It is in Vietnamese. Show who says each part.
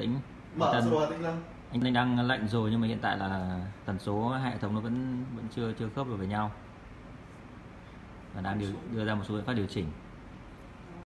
Speaker 1: Tĩnh.
Speaker 2: Mở tần, số Tĩnh lên
Speaker 1: anh Linh đang lệnh rồi nhưng mà hiện tại là tần số hệ thống nó vẫn vẫn chưa chưa khớp được với nhau. Và đang điều, đưa ra một số biện pháp điều chỉnh.